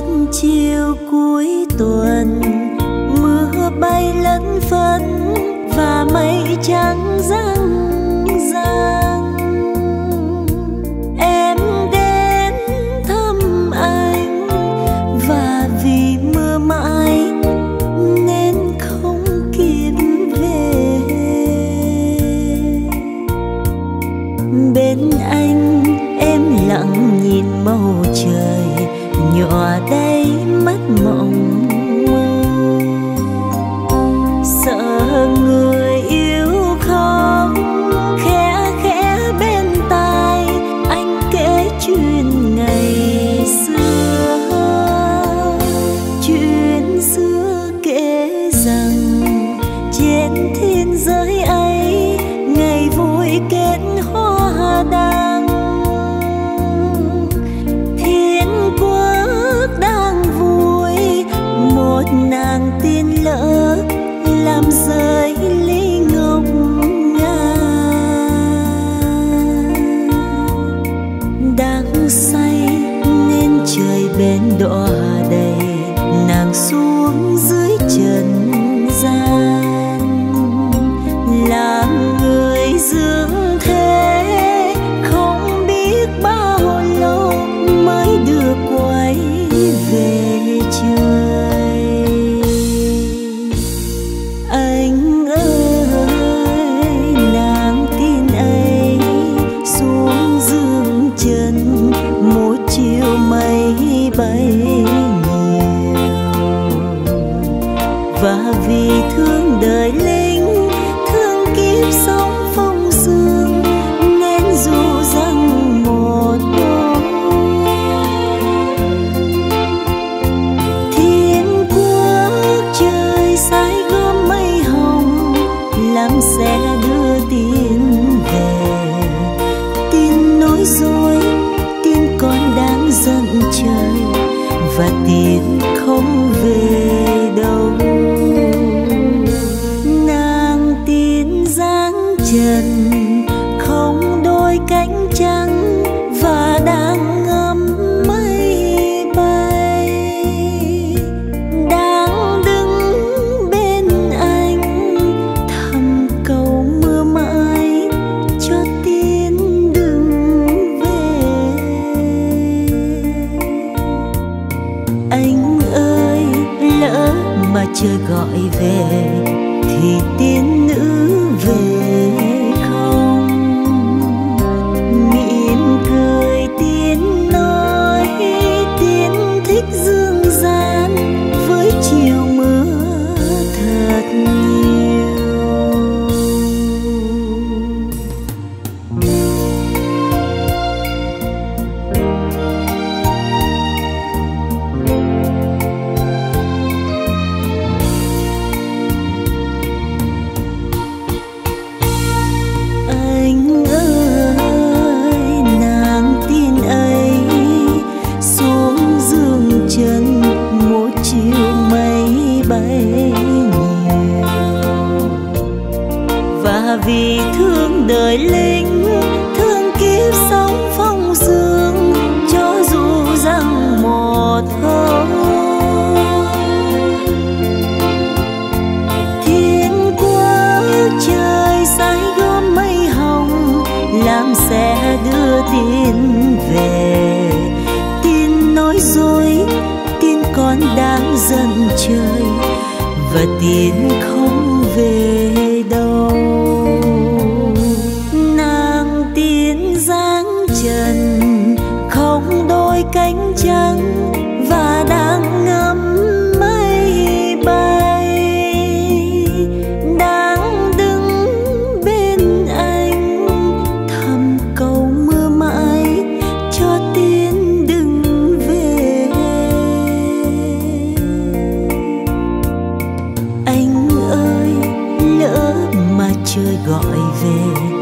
suốt chiều cuối tuần, mưa bay lẫn phấn và mây trắng răng răng. Em đến thăm anh và vì mưa mãi nên không kịp về. Bên anh em lặng nhìn màu trời. 我的 tiên và vì thương đời linh thương kiếp sống phong dương nên dù rằng một đôi, thiên quốc trời sai gom mây hồng, làm xe đưa tin về. Tin nói dối tin con đang giận trời, và tin trần không đôi cánh trắng và đang ngắm mây bay. Đang đứng bên anh thầm cầu mưa mãi cho tiên đừng về. Anh ơi, lỡ mà trời gọi về thì tiên nữ vì thương đời linh, thương kiếp sống phong dương cho dù rằng một hôm, thiên quốc trời say gom mây hồng làm xe đưa tin về, tin nói dối, tin con đang giận trời, và tin không trần, không đôi cánh trắng và đang ngắm mây bay. Đang đứng bên anh, thầm cầu mưa mãi cho tiên đừng về. Anh ơi, lỡ mà trời gọi về